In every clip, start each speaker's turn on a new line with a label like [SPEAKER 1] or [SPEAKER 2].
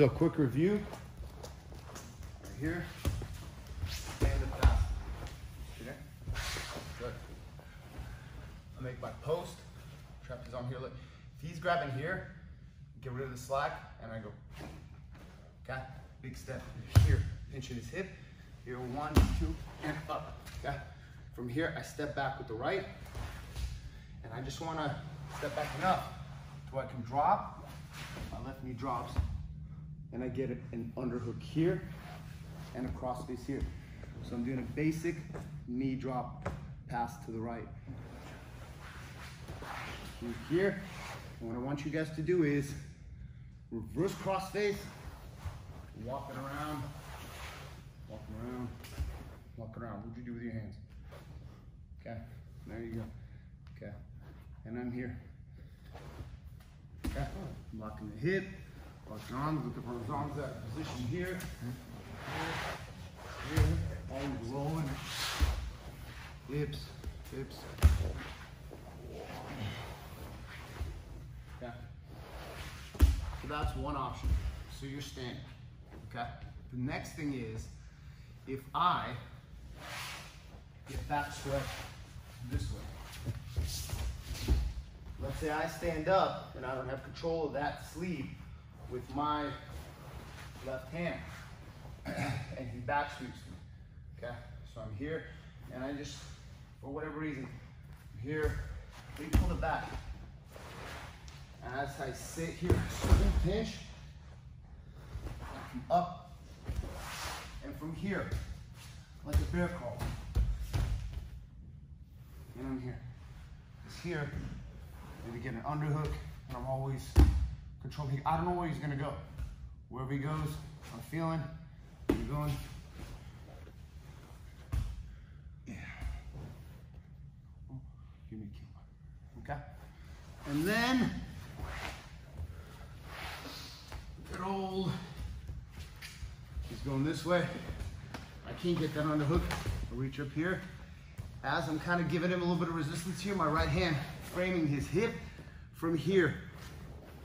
[SPEAKER 1] So quick review. Right here. I make my post. Trap his arm here. Look, if he's grabbing here, get rid of the slack, and I go. Okay? Big step here, pinching his hip. Here, one, two, and up. Okay? From here, I step back with the right, and I just wanna step back enough to where I can drop. My left knee drops, and I get an underhook here and a cross face here. So I'm doing a basic knee drop pass to the right. Here, and what I want you guys to do is reverse cross face, walking around, walking around, walking around. What'd you do with your hands? Okay, there you go. Okay, and I'm here. Okay, I'm locking the hip, arms, looking for his arms at position here. Here, here, always rolling. Hips, hips. Okay. So that's one option. So you're standing. Okay. The next thing is if I get back stretch this way. Let's say I stand up and I don't have control of that sleeve with my left hand and he back sweeps me. Okay, so I'm here and I just, for whatever reason, I'm here, we pull it back. And as I sit here, swing pinch, come up, and from here, like a bear crawl, and I'm here. It's here, maybe get an underhook, and I'm always controlling. I don't know where he's gonna go. Wherever he goes, I'm feeling, I'm going. Yeah. Oh, give me a cue. Okay? And then, good old, he's going this way. I can't get that on the hook. I reach up here. As I'm kind of giving him a little bit of resistance here, my right hand framing his hip from here.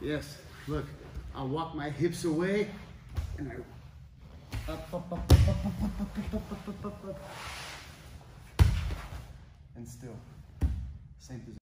[SPEAKER 1] Yes, Look, I walk my hips away and I up, up, up, up, and still, same position.